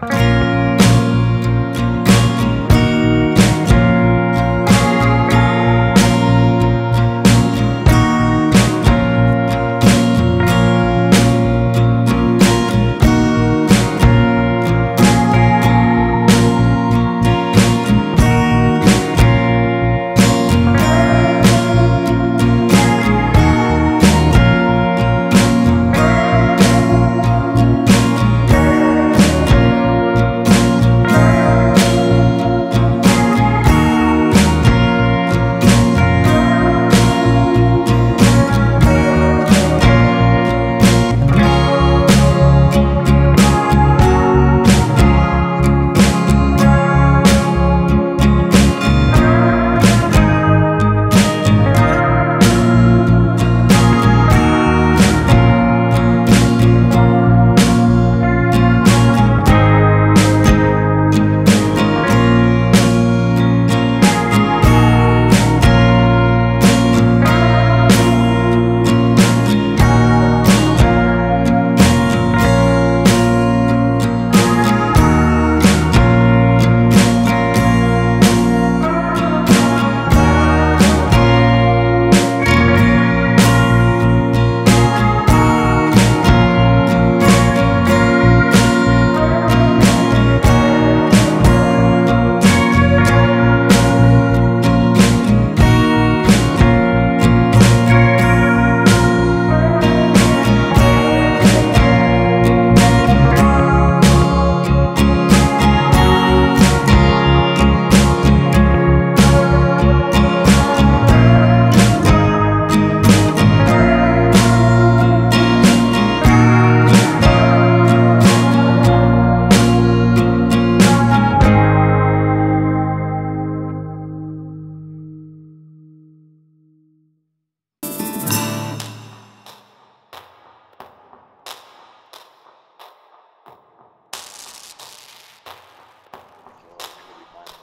Bye.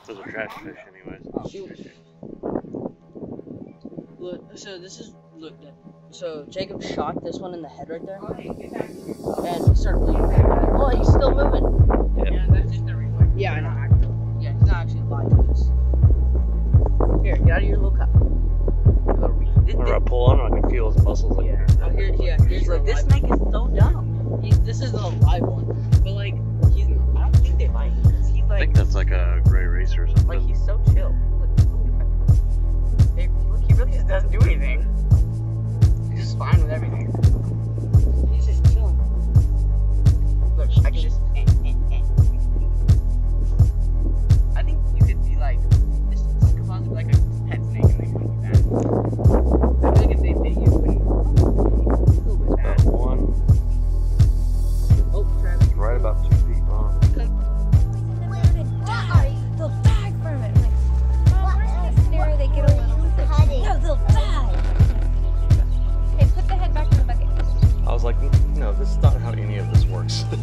Those are trash fish, anyways. Shoot. Look, so this is look. So Jacob shot this one in the head right there, and he started bleeding. Oh, he's still moving. Yep. Yeah, that's just the reflex. Yeah, I know. Yeah, he's not actually alive. to this. Here, get out of your little cup. Whenever I pull on him, I can feel his muscles like Yeah. Oh, here, yeah. Here's Like, this snake is so dumb. He, this is the live one, but like like, think that's like a gray racer or something. like he's so chill. Look, look, he really just doesn't do anything. He's just fine with everything. he's just chilling. Look, I can just. Like, no, this is not how any of this works.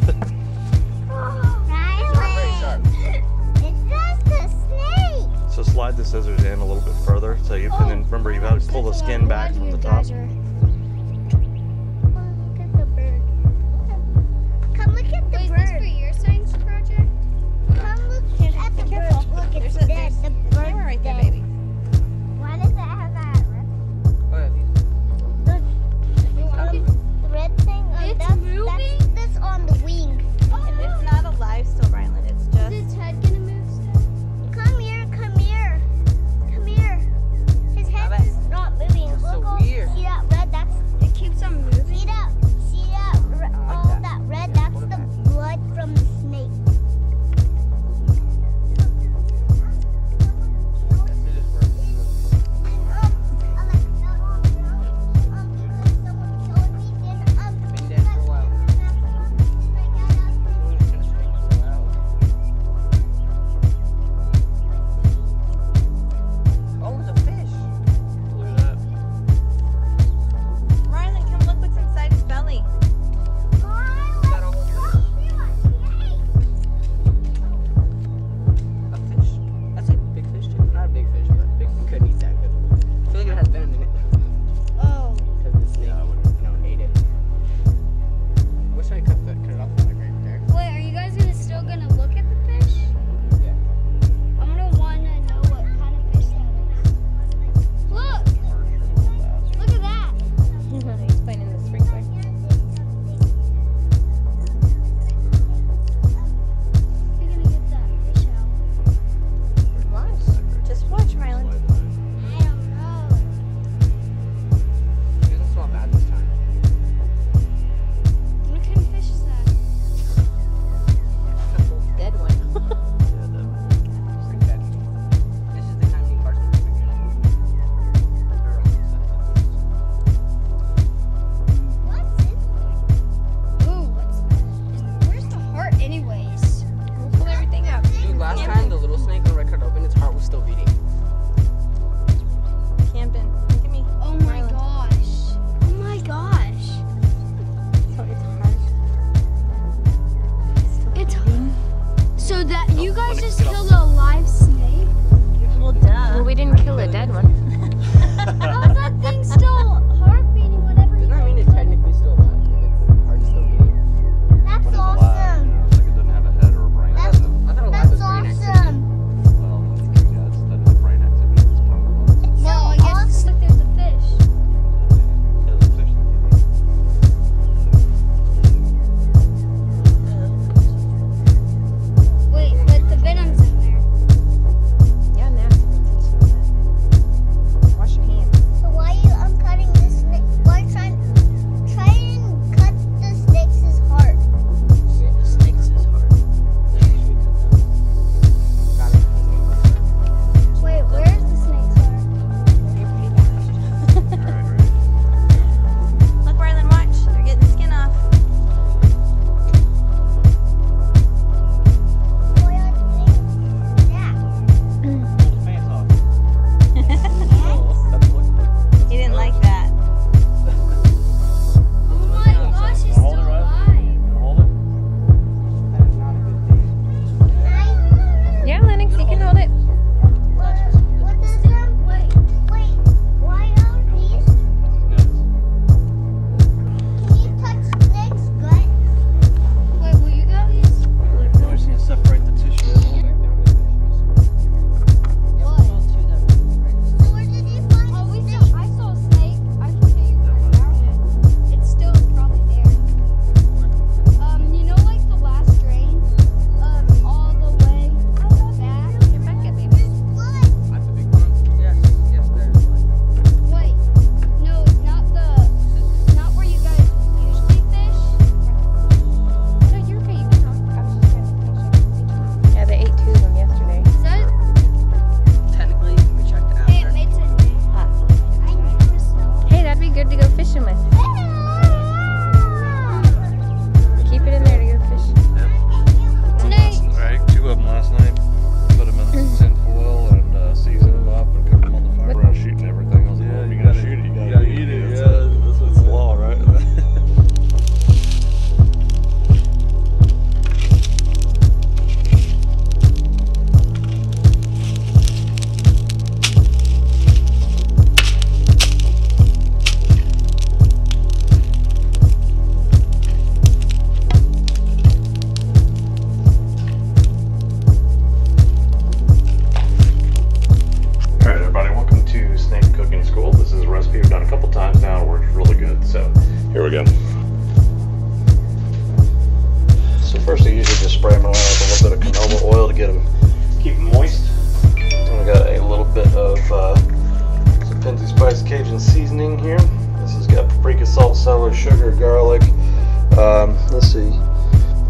It's just a snake. so slide the scissors in a little bit further, so you can then oh, remember you've got to pull the skin back from the top. Come look at the bird. Is this for your science project? Come look at the bird. Look, it's There's a- dead. The bird Camera right there, baby. That you guys just killed a live snake? Well, duh. Well, we didn't kill a dead one. How's that thing still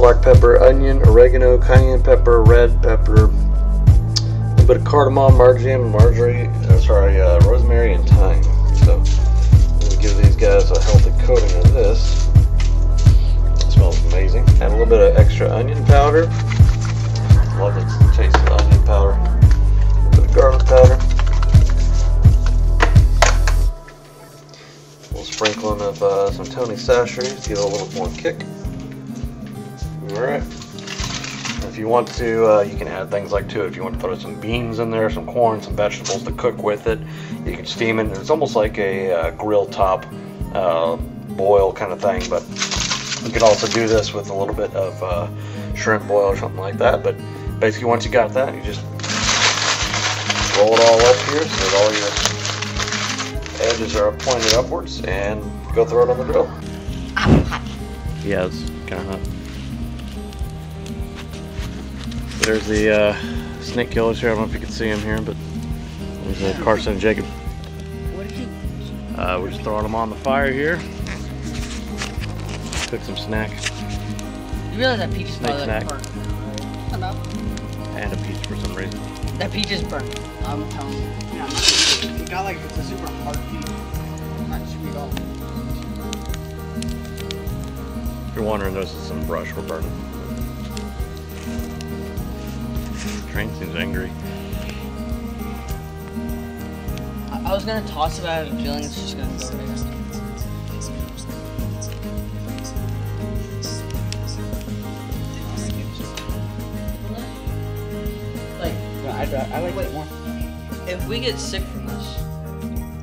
black pepper, onion, oregano, cayenne pepper, red pepper, a bit of cardamom, marjoram, marjorie, uh, sorry, uh, rosemary, and thyme. So, give these guys a healthy coating of this. It smells amazing. Add a little bit of extra onion powder. Love the taste of onion powder. A bit of garlic powder. A little sprinkling of uh, some Tony Chachere's to give it a little more kick. Alright. If you want to, uh, you can add things like to it. If you want to throw some beans in there, some corn, some vegetables to cook with it, you can steam it. It's almost like a uh, grill top uh, boil kind of thing, but you can also do this with a little bit of uh, shrimp boil or something like that. But basically, once you got that, you just roll it all up here so that all your edges are pointed upwards and go throw it on the grill. Yeah, it's kind of hot. There's the uh, snake killers here. I don't know if you can see them here, but there's uh, Carsen and Jacob. What did you? Uh, we're just throwing them on the fire here. Cook some snack You realize that peach is Snake probably like snack. burnt. Hello? and a peach for some reason. That peach is burnt. I'm telling you. Yeah, I'm not gonna say it. It got like, it's a super hard piece. Not chewy at all. If you're wondering, this is some brush we're burning. Train seems angry. I, I was gonna toss it, but I have a feeling it's just gonna go right now. I, I like Wait. it more. If we get sick from this,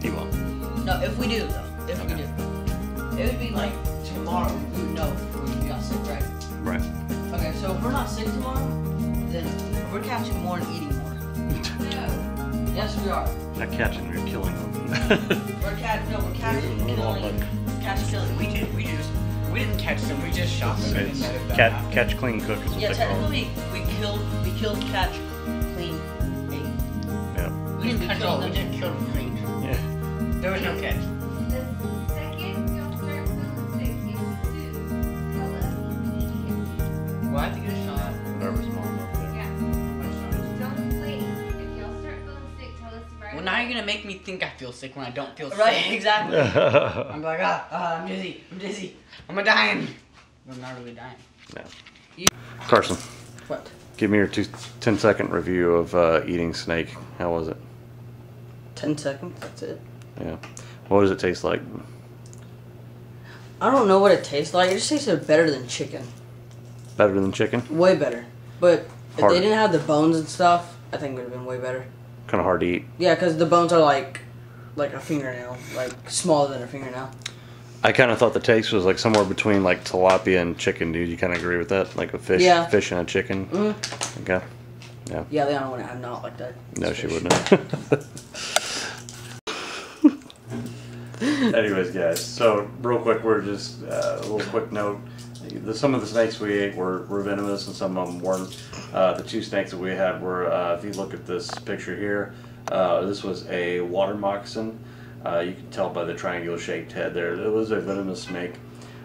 You won't. no, if we do though, if we do, it would be like tomorrow. We would know if we got sick, right? Right. Okay, so if we're not sick tomorrow, then we're catching more and eating more. No. Yes, we are. Not catching, we're killing them. We're catching, No, we're catching, killing, catch, killing. We did. We just. We didn't catch them. We just shot them. and it's let it die. cat, catch, clean, cook is what Yeah, they call it. technically, we killed, we killed, catch, clean, ate. Yeah. We didn't catch all. We just killed them clean. Yeah. There was no catch. Right Well, now you're gonna make me think I feel sick when I don't feel Right, sick. exactly. I'm like, ah, ah, I'm dizzy. I'm dizzy. I'm a dying. I'm not really dying. No. You Carsen, What? give me your two, 10 second review of uh, eating snake. How was it? Ten seconds. That's it. Yeah. What does it taste like? I don't know what it tastes like. It just tasted better than chicken. Better than chicken? Way better. But if they didn't have the bones and stuff, I think it would have been way better. Kind of hard to eat. Yeah, because the bones are like, like a fingernail, like smaller than a fingernail. I kind of thought the taste was like somewhere between like tilapia and chicken, dude. You kind of agree with that? Like a fish, Yeah. fish and a chicken. Mm. Okay. Yeah, the other one I'm not like that. No, It's she wouldn't. Anyways, guys, so real quick, we're just uh, a little quick note. The, some of the snakes we ate were, were venomous, and some of them weren't. Uh, the two snakes that we had were, uh, if you look at this picture here, uh, this was a water moccasin. Uh, you can tell by the triangular shaped head there. It was a venomous snake.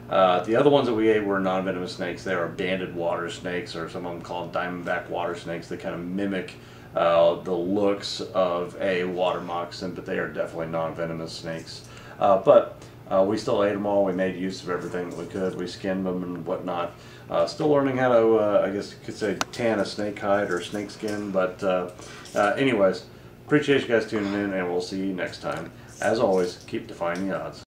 Uh, the other ones that we ate were non-venomous snakes. They are banded water snakes, or some of them called diamondback water snakes. They kind of mimic uh, the looks of a water moccasin, but they are definitely non-venomous snakes. But uh, we still ate them all. We made use of everything that we could. We skinned them and whatnot. Uh, still learning how to, uh, I guess you could say, tan a snake hide or snake skin. But uh, uh, anyways, appreciate you guys tuning in, and we'll see you next time. As always, keep defying the odds.